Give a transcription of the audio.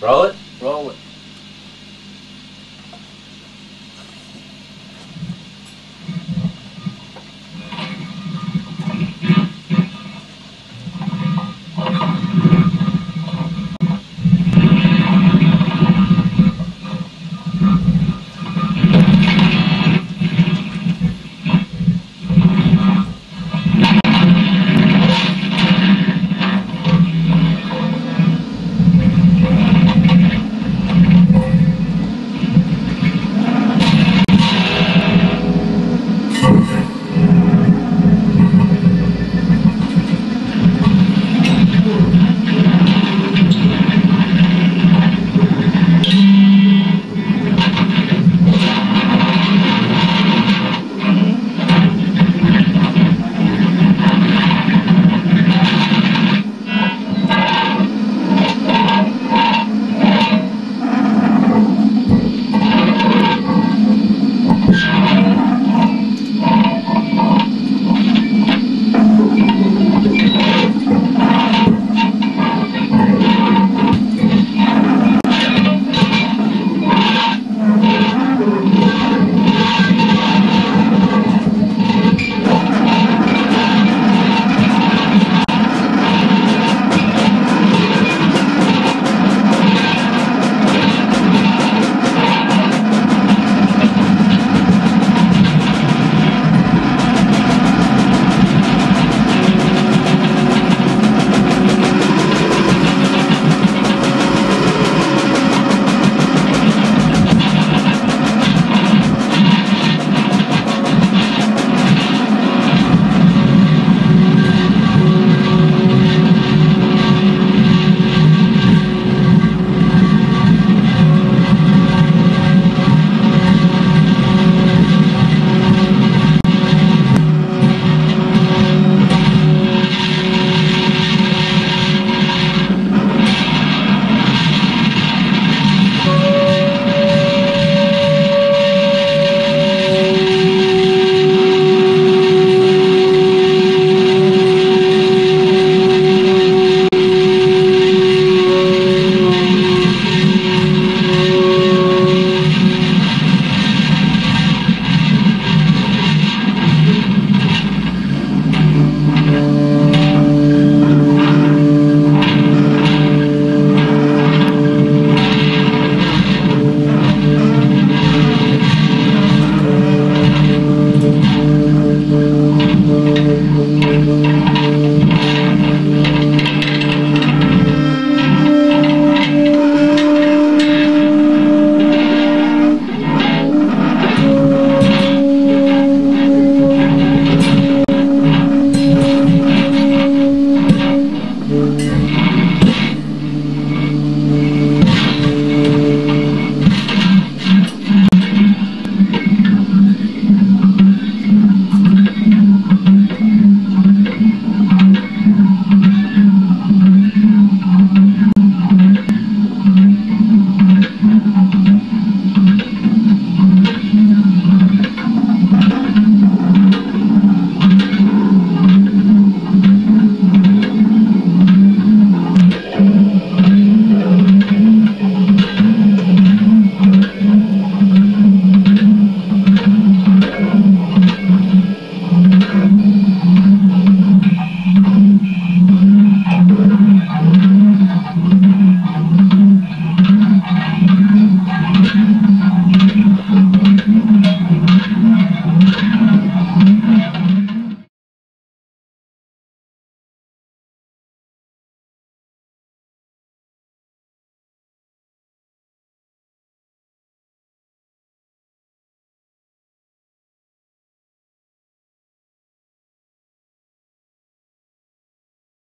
Roll it. Roll it.